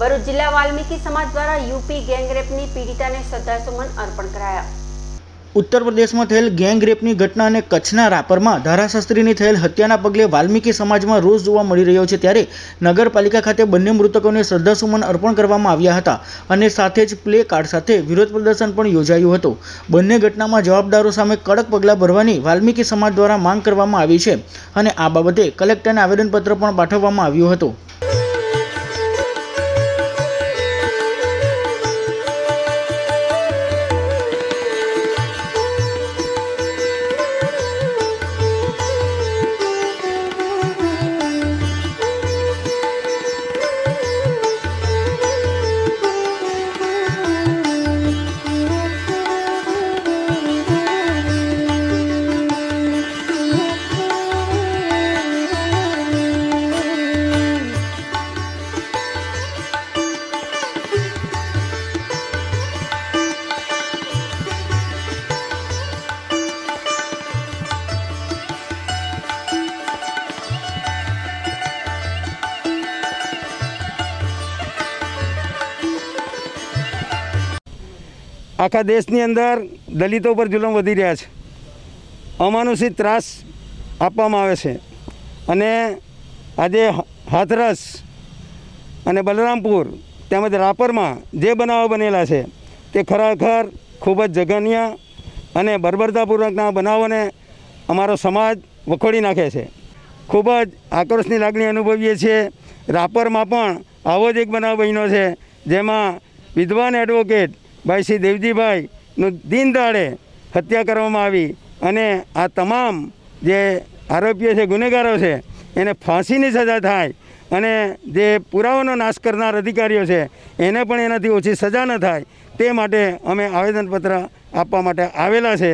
ભરૂચ જિલ્લા વાલ્મીકી સમાજ દ્વારા યુપી ગેંગરેપની પીડિતાને શ્રદ્ધાસુમન અર્પણ કરાયા. ઉત્તર પ્રદેશમાં થયેલ ગેંગ રેપની ઘટના અને કચ્છના રાપરમાં ધારાશાસ્ત્રીની થયેલ હત્યાના પગલે વાલ્મીકી સમાજમાં રોષ જોવા મળી રહ્યો છે ત્યારે નગરપાલિકા ખાતે બંને મૃતકોને શ્રદ્ધાસુમન અર્પણ કરવામાં આવ્યા હતા અને સાથે જ પ્લે કાર્ડ સાથે વિરોધ પ્રદર્શન પણ યોજાયું હતું. બંને ઘટનામાં જવાબદારો સામે કડક પગલાં ભરવાની વાલ્મીકી સમાજ દ્વારા માંગ કરવામાં આવી છે અને આ બાબતે કલેક્ટરને આવેદનપત્ર પણ પાઠવવામાં આવ્યું હતું. આખા દેશની અંદર દલિતો પર જુલમ વધી રહ્યા છે. અમાનુષિત ત્રાસ આપવામાં આવે છે. અને આજે હાથરસ અને બલરામપુર તેમજ રાપરમાં જે બનાવો બનેલા છે, તે ખરેખર ખૂબ જ જઘન્ય અને બર્બરતાપૂર્વકના બનાવોને અમારો સમાજ વખોડી નાખે છે. ખૂબ જ આક્રોશની લાગણી અનુભવીએ છીએ. રાપરમાં પણ આવો જ એક બનાવ બન્યો છે, જેમાં વિદ્વાન એડવોકેટ ભાઈ શ્રી દેવજીભાઈનું દિન દાડે હત્યા કરવામાં આવી અને આ તમામ જે આરોપીઓ છે, ગુનેગારો છે, એને ફાંસીની સજા થાય અને જે પુરાવાનો નાશ કરનાર અધિકારીઓ છે, એને પણ એનાથી ઓછી સજા ન થાય તે માટે અમે આવેદનપત્ર આપવા માટે આવેલા છે.